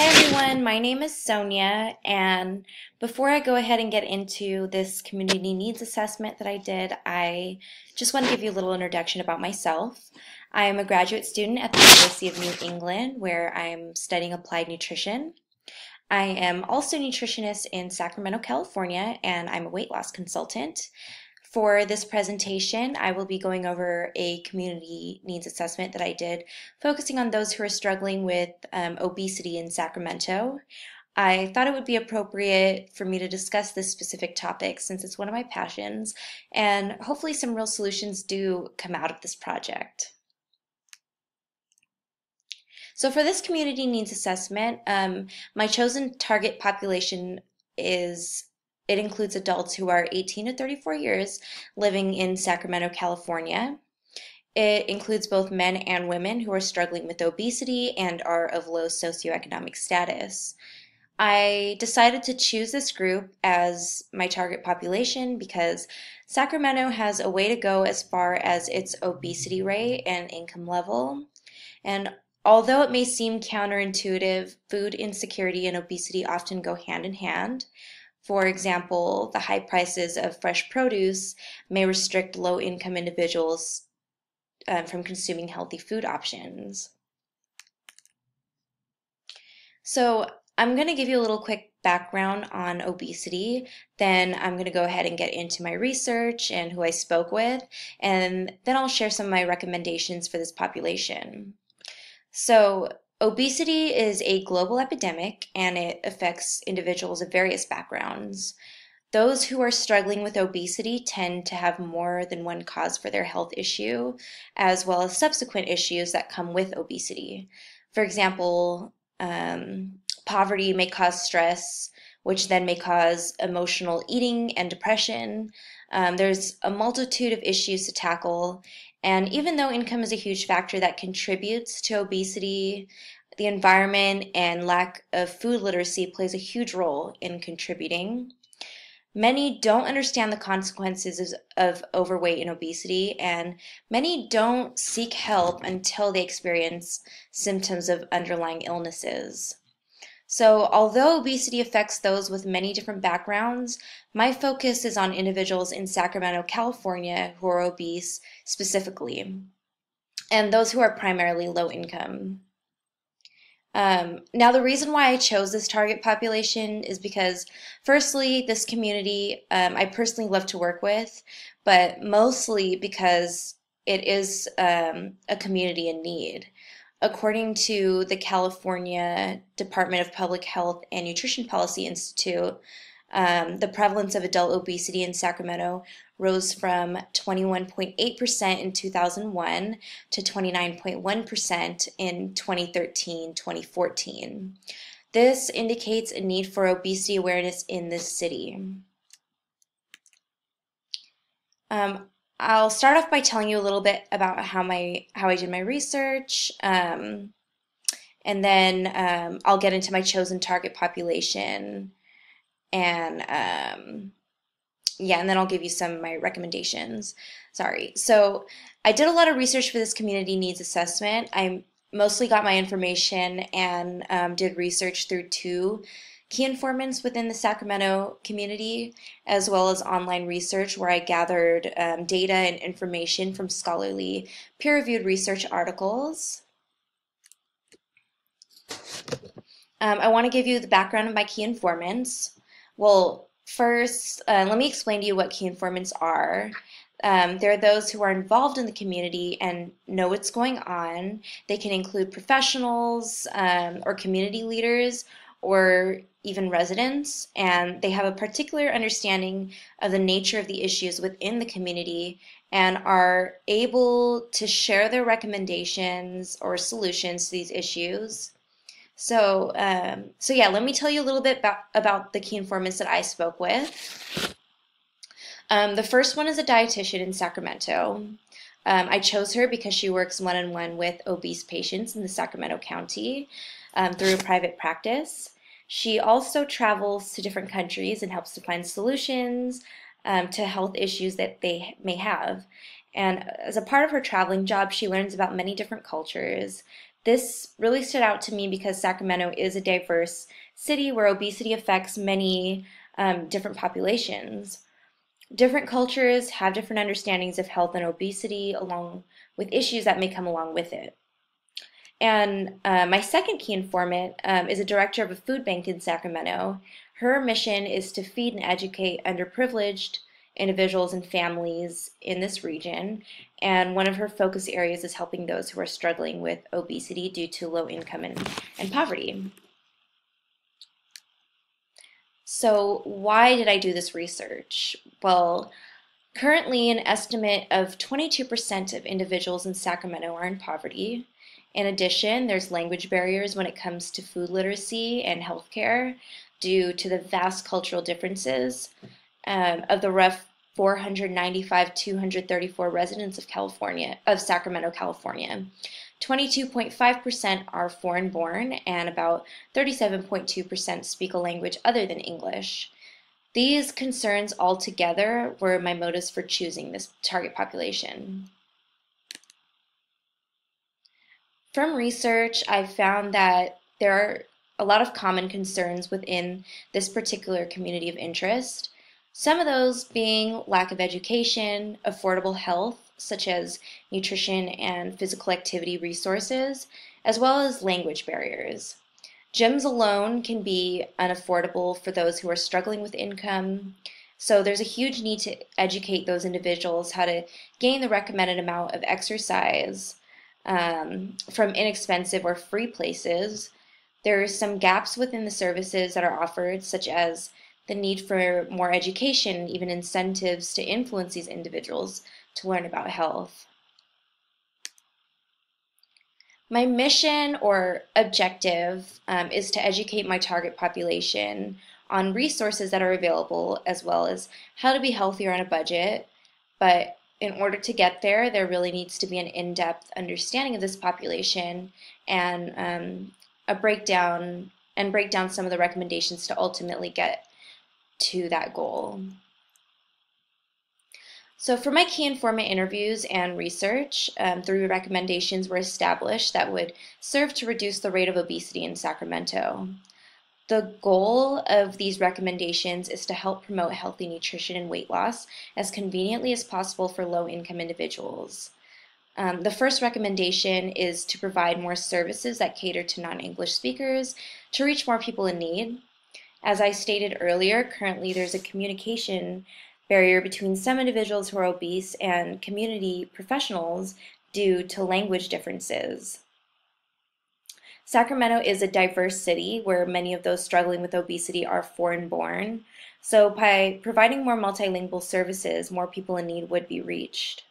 Hi everyone, my name is Sonia, and before I go ahead and get into this community needs assessment that I did, I just want to give you a little introduction about myself. I am a graduate student at the University of New England, where I'm studying applied nutrition. I am also a nutritionist in Sacramento, California, and I'm a weight loss consultant. For this presentation, I will be going over a community needs assessment that I did, focusing on those who are struggling with um, obesity in Sacramento. I thought it would be appropriate for me to discuss this specific topic since it's one of my passions, and hopefully some real solutions do come out of this project. So for this community needs assessment, um, my chosen target population is it includes adults who are 18 to 34 years living in Sacramento, California. It includes both men and women who are struggling with obesity and are of low socioeconomic status. I decided to choose this group as my target population because Sacramento has a way to go as far as its obesity rate and income level. And although it may seem counterintuitive, food insecurity and obesity often go hand in hand. For example, the high prices of fresh produce may restrict low income individuals um, from consuming healthy food options. So, I'm going to give you a little quick background on obesity. Then I'm going to go ahead and get into my research and who I spoke with, and then I'll share some of my recommendations for this population. So, Obesity is a global epidemic and it affects individuals of various backgrounds. Those who are struggling with obesity tend to have more than one cause for their health issue, as well as subsequent issues that come with obesity. For example, um, poverty may cause stress, which then may cause emotional eating and depression. Um, there's a multitude of issues to tackle, and even though income is a huge factor that contributes to obesity, the environment and lack of food literacy plays a huge role in contributing. Many don't understand the consequences of overweight and obesity, and many don't seek help until they experience symptoms of underlying illnesses. So, although obesity affects those with many different backgrounds, my focus is on individuals in Sacramento, California who are obese specifically, and those who are primarily low income. Um, now, the reason why I chose this target population is because, firstly, this community um, I personally love to work with, but mostly because it is um, a community in need. According to the California Department of Public Health and Nutrition Policy Institute, um, the prevalence of adult obesity in Sacramento rose from 21.8% in 2001 to 29.1% in 2013 2014. This indicates a need for obesity awareness in this city. Um, I'll start off by telling you a little bit about how my how I did my research, um, and then um, I'll get into my chosen target population, and um, yeah, and then I'll give you some of my recommendations. Sorry. So I did a lot of research for this community needs assessment. I mostly got my information and um, did research through two key informants within the Sacramento community, as well as online research where I gathered um, data and information from scholarly peer reviewed research articles. Um, I want to give you the background of my key informants. Well, first, uh, let me explain to you what key informants are. Um, there are those who are involved in the community and know what's going on. They can include professionals um, or community leaders or even residents, and they have a particular understanding of the nature of the issues within the community and are able to share their recommendations or solutions to these issues. So, um, so yeah, let me tell you a little bit about, about the key informants that I spoke with. Um, the first one is a dietitian in Sacramento. Um, I chose her because she works one on one with obese patients in the Sacramento County um, through a private practice. She also travels to different countries and helps to find solutions um, to health issues that they may have. And as a part of her traveling job, she learns about many different cultures. This really stood out to me because Sacramento is a diverse city where obesity affects many um, different populations. Different cultures have different understandings of health and obesity, along with issues that may come along with it. And uh, my second key informant um, is a director of a food bank in Sacramento. Her mission is to feed and educate underprivileged individuals and families in this region. And one of her focus areas is helping those who are struggling with obesity due to low income and, and poverty. So why did I do this research? Well, currently an estimate of 22% of individuals in Sacramento are in poverty. In addition, there's language barriers when it comes to food literacy and healthcare due to the vast cultural differences um, of the rough 495 234 residents of California of Sacramento, California. 22.5% are foreign born and about 37.2% speak a language other than English. These concerns altogether were my motives for choosing this target population. From research, I've found that there are a lot of common concerns within this particular community of interest. Some of those being lack of education, affordable health, such as nutrition and physical activity resources, as well as language barriers. Gyms alone can be unaffordable for those who are struggling with income. So there's a huge need to educate those individuals how to gain the recommended amount of exercise um, from inexpensive or free places. There are some gaps within the services that are offered, such as the need for more education, even incentives to influence these individuals to learn about health. My mission or objective um, is to educate my target population on resources that are available as well as how to be healthier on a budget. But in order to get there, there really needs to be an in depth understanding of this population and um, a breakdown and break down some of the recommendations to ultimately get to that goal. So for my key informant interviews and research, um, three recommendations were established that would serve to reduce the rate of obesity in Sacramento. The goal of these recommendations is to help promote healthy nutrition and weight loss as conveniently as possible for low-income individuals. Um, the first recommendation is to provide more services that cater to non-English speakers to reach more people in need. As I stated earlier, currently there's a communication barrier between some individuals who are obese and community professionals due to language differences. Sacramento is a diverse city where many of those struggling with obesity are foreign born. So by providing more multilingual services, more people in need would be reached.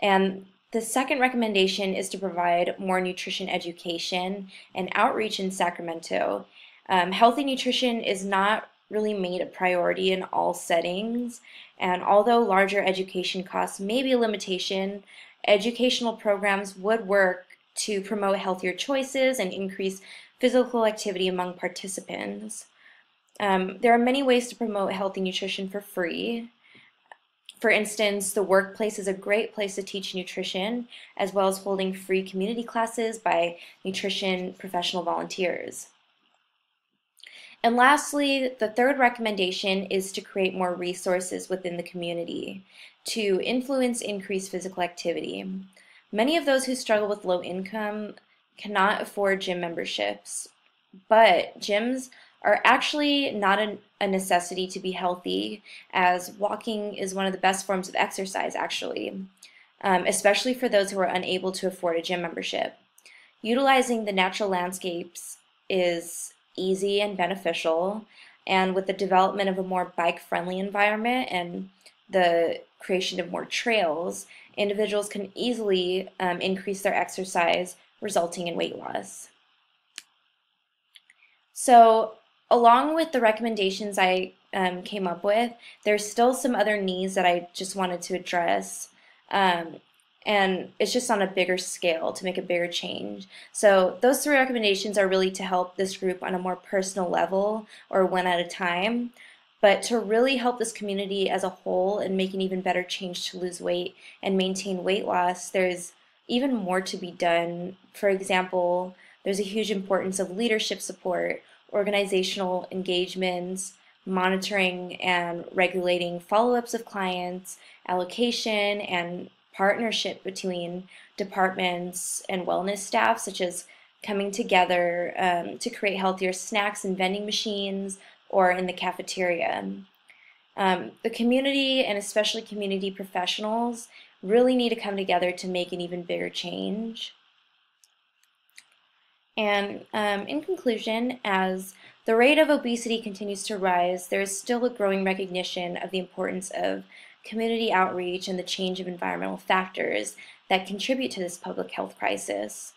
And the second recommendation is to provide more nutrition education and outreach in Sacramento um, healthy nutrition is not really made a priority in all settings, and although larger education costs may be a limitation, educational programs would work to promote healthier choices and increase physical activity among participants. Um, there are many ways to promote healthy nutrition for free. For instance, the workplace is a great place to teach nutrition, as well as holding free community classes by nutrition professional volunteers. And lastly, the third recommendation is to create more resources within the community to influence increased physical activity. Many of those who struggle with low income cannot afford gym memberships, but gyms are actually not a, a, necessity to be healthy, as walking is one of the best forms of exercise, actually, um, especially for those who are unable to afford a gym membership. Utilizing the natural landscapes is easy and beneficial. And with the development of a more bike friendly environment and the creation of more trails, individuals can easily um, increase their exercise, resulting in weight loss. So, along with the recommendations I um, came up with, there's still some other needs that I just wanted to address. Um, and it's just on a bigger scale to make a bigger change. So those three recommendations are really to help this group on a more personal level or one at a time. But to really help this community as a whole and make an even better change to lose weight and maintain weight loss, there's even more to be done. For example, there's a huge importance of leadership support, organizational engagements, monitoring and regulating follow-ups of clients, allocation and partnership between departments and wellness staff, such as coming together um, to create healthier snacks and vending machines or in the cafeteria. Um, the community and especially community professionals really need to come together to make an even bigger change. And um, in conclusion, as the rate of obesity continues to rise, there is still a growing recognition of the importance of community outreach and the change of environmental factors that contribute to this public health crisis.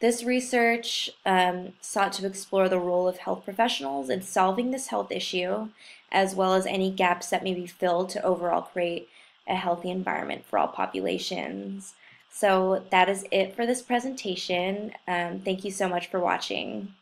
This research um, sought to explore the role of health professionals in solving this health issue, as well as any gaps that may be filled to overall create a healthy environment for all populations. So that is it for this presentation. Um, thank you so much for watching.